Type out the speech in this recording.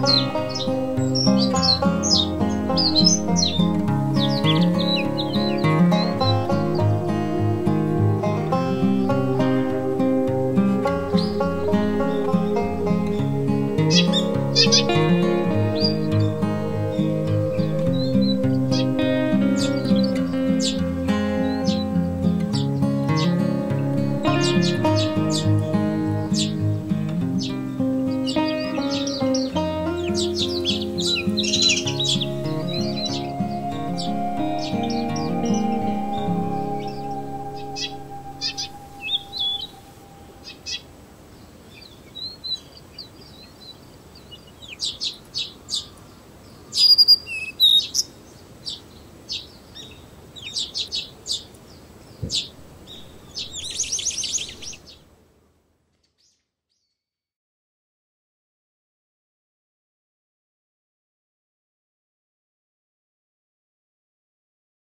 Música